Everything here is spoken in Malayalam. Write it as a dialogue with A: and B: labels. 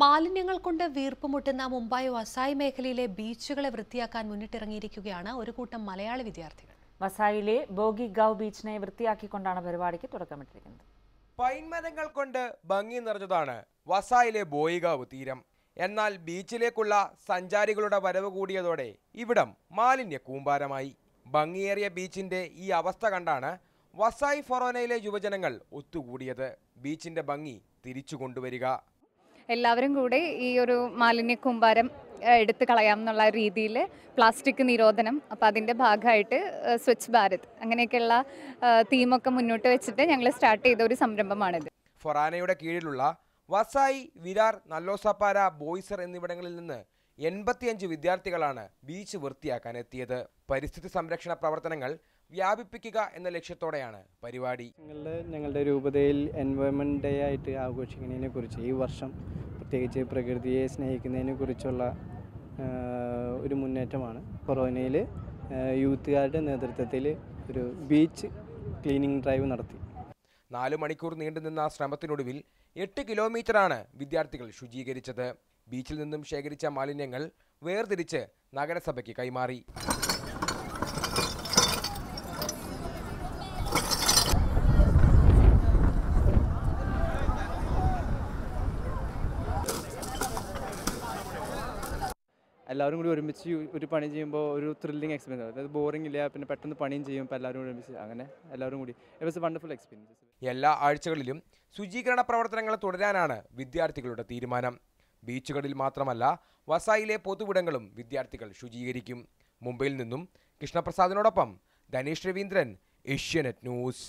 A: മാലിന്യങ്ങൾ കൊണ്ട് വീർപ്പുമുട്ടുന്ന മുംബൈ വസായി മേഖലയിലെ ബീച്ചുകളെ വൃത്തിയാക്കാൻ മുന്നിട്ടിറങ്ങിയിരിക്കുകയാണ് ഒരു കൂട്ടം മലയാളി വിദ്യാർത്ഥികൾ.
B: വസായിലെ ബോഗി ഗാവ് ബീച്ചിനെ വൃത്തിയാക്കിക്കൊണ്ടാണ് പരിപാടിക്ക് തുടക്കമിട്ടിരിക്കുന്നത്.
C: പൈൻമരങ്ങൾ കൊണ്ട് ഭംഗി നിറഞ്ഞതാണ് വസായിലെ ബോയിഗാവ് തീരം. എന്നാൽ ബീച്ചിലേക്കുള്ള സഞ്ചാരികളുടെ വരവ് കൂടിയതോടെ ഇവിടം മാലിന്യ കൂമ്പാരമായി. ഭംഗിയേറിയ ബീച്ചിന്റെ ഈ അവസ്ഥ കണ്ടാണ് വസായി ഫൊറോനയിലെ യുവജനങ്ങൾ ഒത്തുകൂടിയത്. ബീച്ചിന്റെ ഭംഗി തിരിച്ചു കൊണ്ടുവരിക.
D: എല്ലാവരും കൂടെ ഈ ഒരു മാലിന്യ കൂമ്പാരം എടുത്തു കളയാം എന്നുള്ള രീതിയിൽ പ്ലാസ്റ്റിക് നിരോധനം. അപ്പോൾ അതിന്റെ ഭാഗമായിട്ട് സ്വച്ഛ് ഭാരത് അങ്ങനെയൊക്കെയുള്ള തീമൊക്കെ മുന്നോട്ട് വെച്ചിട്ട് ഞങ്ങൾ സ്റ്റാർട്ട് ചെയ്ത ഒരു സംരംഭമാണിത്.
C: ഫൊറാനയുടെ കീഴിലുള്ള വസായി വിരാർ നല്ലോസപ്പാര ബോയ്സർ എന്നിവിടങ്ങളിൽ നിന്ന് എൺപത്തിയഞ്ച് വിദ്യാർത്ഥികളാണ് ബീച്ച് വൃത്തിയാക്കാൻ എത്തിയത്. പരിസ്ഥിതി സംരക്ഷണ പ്രവർത്തനങ്ങൾ വ്യാപിപ്പിക്കുക എന്ന ലക്ഷ്യത്തോടെയാണ് പരിപാടി.
E: ഞങ്ങളുടെ ഞങ്ങളുടെ രൂപതയിൽ എൻവയോൺമെന്റ് ഡേ ആയിട്ട് ആഘോഷിക്കുന്നതിനെ കുറിച്ച് ഈ വർഷം പ്രത്യേകിച്ച് പ്രകൃതിയെ സ്നേഹിക്കുന്നതിനെ കുറിച്ചുള്ള ഒരു മുന്നേറ്റമാണ്. കൊറോനയിൽ യൂത്തുകാരുടെ നേതൃത്വത്തിൽ ഒരു ബീച്ച് ക്ലീനിങ് ഡ്രൈവ് നടത്തി.
C: നാല് മണിക്കൂർ നീണ്ടുനിന്ന ശ്രമത്തിനൊടുവിൽ എട്ട് കിലോമീറ്ററാണ് വിദ്യാർത്ഥികൾ ശുചീകരിച്ചത്. ബീച്ചിൽ നിന്നും ശേഖരിച്ച മാലിന്യങ്ങൾ വേർതിരിച്ച് നഗരസഭയ്ക്ക് കൈമാറി.
E: എല്ലാവരും കൂടി ഒരുമിച്ച് ഒരു പണി ചെയ്യുമ്പോൾ ഒരു ത്രില്ലിംഗ് എക്സ്പീരിയൻസ് അതായത് ബോറിംഗ് ഇല്ല പിന്നെ പെട്ടെന്ന് പണിയും ചെയ്യും ഇപ്പോൾ എല്ലാവരും കൂടി ഒരുമിച്ച് അങ്ങനെ എല്ലാവരും കൂടി. ഇറ്റ് വാസ് വണ്ടർഫുൾ എക്സ്പീരിയൻസ്
C: എല്ലാ ആഴ്ചകളിലും ശുചീകരണ പ്രവർത്തനങ്ങൾ തുടരാനാണ് വിദ്യാർത്ഥികളുടെ തീരുമാനം. ബീച്ചുകളിൽ മാത്രമല്ല വസായിലെ പൊതുവിടങ്ങളും വിദ്യാർത്ഥികൾ ശുചീകരിക്കും. മുംബൈയിൽ നിന്നും കൃഷ്ണപ്രസാദിനോടൊപ്പം ധനേഷ് രവീന്ദ്രൻ ഏഷ്യാനെറ്റ് ന്യൂസ്.